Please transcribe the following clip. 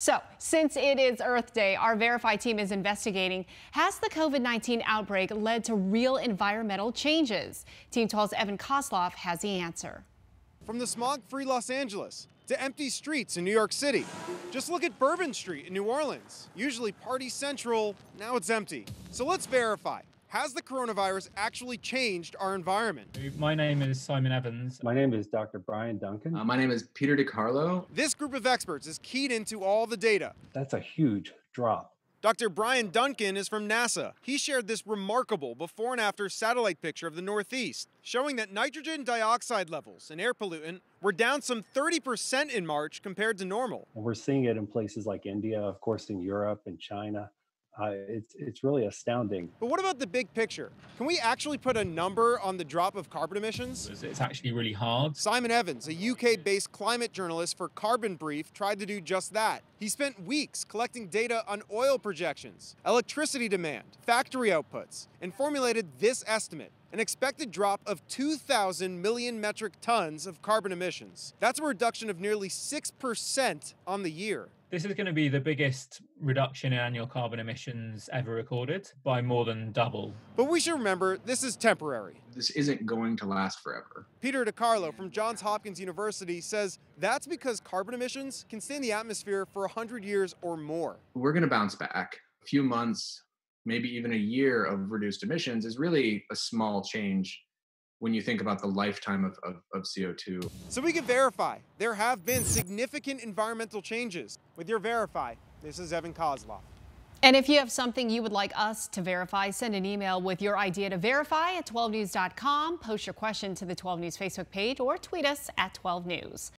So, since it is Earth Day, our Verify team is investigating has the COVID 19 outbreak led to real environmental changes? Team 12's Evan Koslof has the answer. From the smog free Los Angeles to empty streets in New York City. Just look at Bourbon Street in New Orleans. Usually party central, now it's empty. So let's verify. Has the coronavirus actually changed our environment? My name is Simon Evans. My name is Dr. Bryan Duncan. Uh, my name is Peter DeCarlo. This group of experts is keyed into all the data. That's a huge drop. Dr. Bryan Duncan is from NASA. He shared this remarkable before and after satellite picture of the Northeast, showing that nitrogen dioxide levels, an air pollutant, were down some 30% in March compared to normal. And we're seeing it in places like India, of course, in Europe and China. Uh, it's, it's really astounding. But what about the big picture? Can we actually put a number on the drop of carbon emissions? It's actually really hard. Simon Evans, a UK based climate journalist for Carbon Brief, tried to do just that. He spent weeks collecting data on oil projections, electricity demand, factory outputs, and formulated this estimate an expected drop of 2,000 million metric tons of carbon emissions. That's a reduction of nearly 6% on the year. This is going to be the biggest reduction in annual carbon emissions ever recorded by more than double. But we should remember this is temporary. This isn't going to last forever. Peter DeCarlo from Johns Hopkins University says that's because carbon emissions can stay in the atmosphere for 100 years or more. We're going to bounce back. A few months, maybe even a year of reduced emissions is really a small change when you think about the lifetime of, of, of, CO2. So we can verify there have been significant environmental changes. With your Verify, this is Evan Koslof. And if you have something you would like us to verify, send an email with your idea to verify at 12news.com. Post your question to the 12 News Facebook page or tweet us at 12 News.